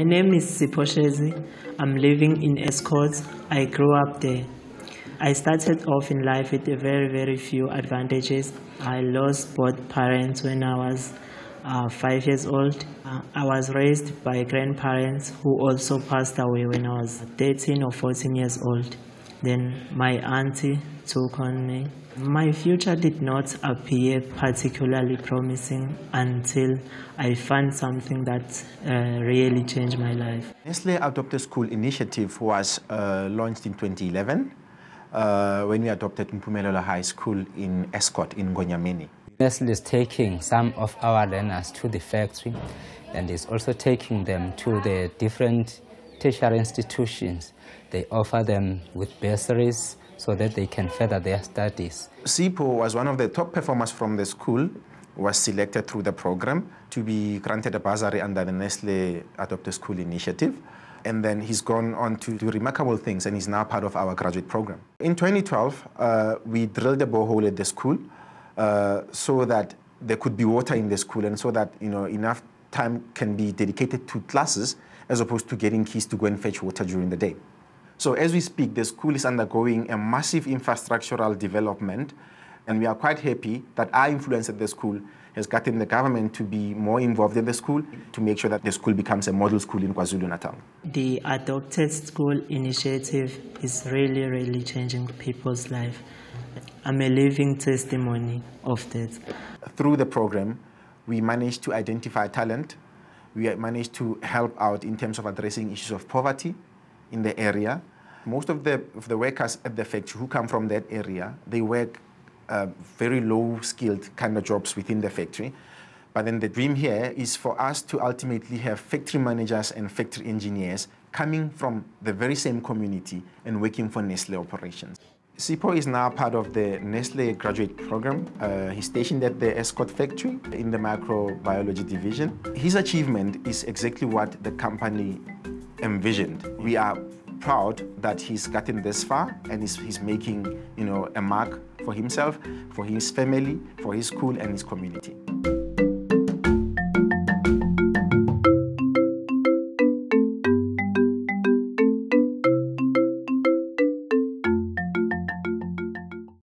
My name is Siposhezi. I'm living in Estcourt. I grew up there. I started off in life with very, very few advantages. I lost both parents when I was uh, five years old. Uh, I was raised by grandparents who also passed away when I was 13 or 14 years old. Then my auntie took on me. My future did not appear particularly promising until I found something that uh, really changed my life. Nestle Adopt a School initiative was uh, launched in 2011 uh, when we adopted Mpumelelo High School in Estcourt in Ngonyameni. Nestle is taking some of our learners to the factory and is also taking them to the different tertiary institutions. They offer them with bursaries so that they can further their studies. Sipo was one of the top performers from the school, was selected through the program to be granted a bursary under the Nestle Adopt a School initiative. And then he's gone on to do remarkable things and he's now part of our graduate program. In 2012, uh, we drilled a borehole at the school uh, so that there could be water in the school and so that you know enough time can be dedicated to classes as opposed to getting kids to go and fetch water during the day. So as we speak, the school is undergoing a massive infrastructural development, and we are quite happy that our influence at the school has gotten the government to be more involved in the school to make sure that the school becomes a model school in KwaZulu-Natal. The Adopt a School initiative is really, really changing people's life. I'm a living testimony of that. Through the program, we managed to identify talent. We managed to help out in terms of addressing issues of poverty in the area. Most of the, of the workers at the factory who come from that area, they work uh, very low-skilled kind of jobs within the factory. But then the dream here is for us to ultimately have factory managers and factory engineers coming from the very same community and working for Nestle operations. Sipo is now part of the Nestle graduate program. Uh, he's stationed at the Estcourt factory in the microbiology division. His achievement is exactly what the company envisioned. We are proud that he's gotten this far and he's, he's making you know, a mark for himself, for his family, for his school and his community.